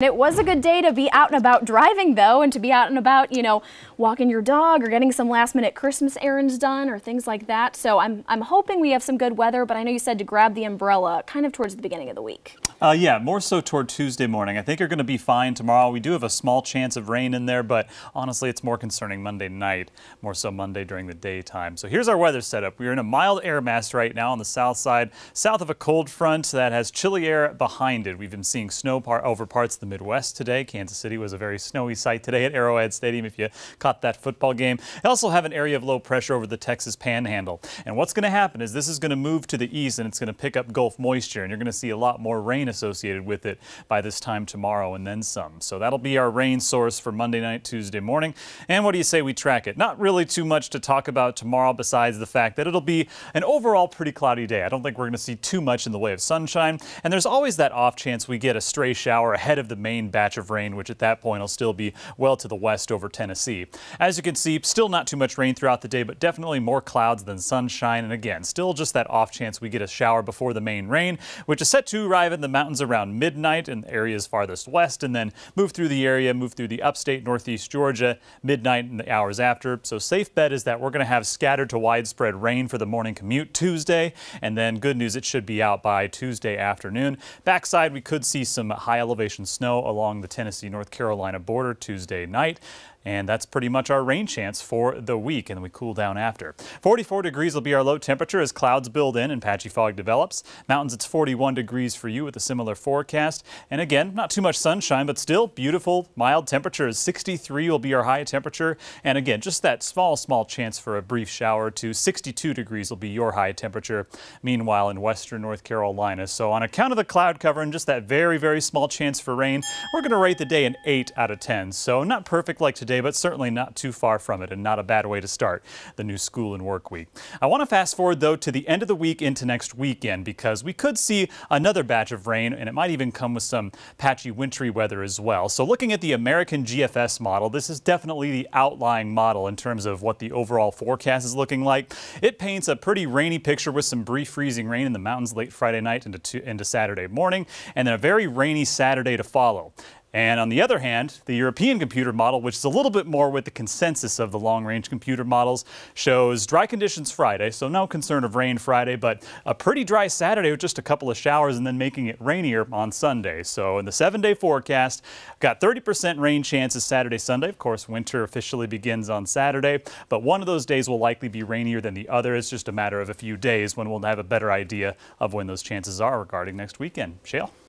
It was a good day to be out and about driving, though, and to be out and about, you know, walking your dog or getting some last minute Christmas errands done or things like that. So I'm, I'm hoping we have some good weather, but I know you said to grab the umbrella kind of towards the beginning of the week. Uh, yeah, more so toward Tuesday morning. I think you're going to be fine tomorrow. We do have a small chance of rain in there, but honestly, it's more concerning Monday night, more so Monday during the daytime. So here's our weather setup. We're in a mild air mass right now on the south side, south of a cold front that has chilly air behind it. We've been seeing snow par over parts of the Midwest today. Kansas City was a very snowy sight today at Arrowhead Stadium if you caught that football game. I also have an area of low pressure over the Texas Panhandle. And what's going to happen is this is going to move to the east and it's going to pick up Gulf moisture and you're going to see a lot more rain associated with it by this time tomorrow and then some. So that'll be our rain source for Monday night, Tuesday morning. And what do you say we track it? Not really too much to talk about tomorrow besides the fact that it'll be an overall pretty cloudy day. I don't think we're going to see too much in the way of sunshine. And there's always that off chance we get a stray shower ahead of the main batch of rain, which at that point will still be well to the west over Tennessee. As you can see, still not too much rain throughout the day, but definitely more clouds than sunshine. And again, still just that off chance we get a shower before the main rain, which is set to arrive in the mountains around midnight in the areas farthest west and then move through the area, move through the upstate northeast Georgia midnight and the hours after. So safe bet is that we're going to have scattered to widespread rain for the morning commute Tuesday. And then good news, it should be out by Tuesday afternoon. Backside, we could see some high elevation snow along the Tennessee North Carolina border Tuesday night. And that's pretty much our rain chance for the week, and we cool down after. 44 degrees will be our low temperature as clouds build in and patchy fog develops. Mountains, it's 41 degrees for you with a similar forecast. And again, not too much sunshine, but still beautiful, mild temperatures. 63 will be our high temperature. And again, just that small, small chance for a brief shower to 62 degrees will be your high temperature. Meanwhile, in western North Carolina. So on account of the cloud cover and just that very, very small chance for rain, we're going to rate the day an 8 out of 10. So not perfect like today today, but certainly not too far from it and not a bad way to start the new school and work week. I want to fast forward though to the end of the week into next weekend because we could see another batch of rain and it might even come with some patchy wintry weather as well. So looking at the American GFS model, this is definitely the outlying model in terms of what the overall forecast is looking like. It paints a pretty rainy picture with some brief freezing rain in the mountains late Friday night into, into Saturday morning and then a very rainy Saturday to follow. And on the other hand, the European computer model, which is a little bit more with the consensus of the long-range computer models, shows dry conditions Friday, so no concern of rain Friday, but a pretty dry Saturday with just a couple of showers and then making it rainier on Sunday. So in the seven-day forecast, got 30% rain chances Saturday, Sunday. Of course, winter officially begins on Saturday, but one of those days will likely be rainier than the other. It's just a matter of a few days when we'll have a better idea of when those chances are regarding next weekend. Shale?